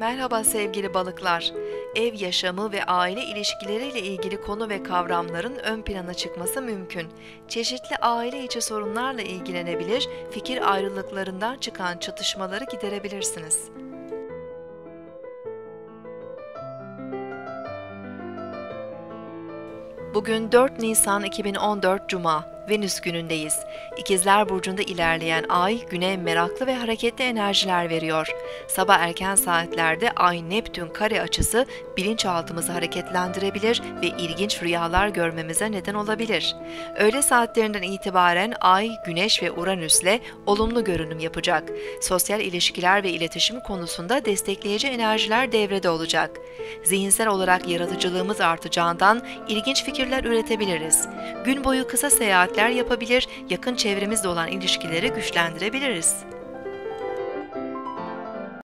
Merhaba sevgili balıklar. Ev yaşamı ve aile ilişkileriyle ilgili konu ve kavramların ön plana çıkması mümkün. Çeşitli aile içi sorunlarla ilgilenebilir, fikir ayrılıklarından çıkan çatışmaları giderebilirsiniz. Bugün 4 Nisan 2014 Cuma. Venüs günündeyiz. İkizler Burcu'nda ilerleyen ay güne meraklı ve hareketli enerjiler veriyor. Sabah erken saatlerde ay Neptün kare açısı bilinçaltımızı hareketlendirebilir ve ilginç rüyalar görmemize neden olabilir. Öğle saatlerinden itibaren ay, güneş ve Uranüs'le olumlu görünüm yapacak. Sosyal ilişkiler ve iletişim konusunda destekleyici enerjiler devrede olacak. Zihinsel olarak yaratıcılığımız artacağından ilginç fikirler üretebiliriz. Gün boyu kısa seyahatler yapabilir, yakın çevremizde olan ilişkileri güçlendirebiliriz.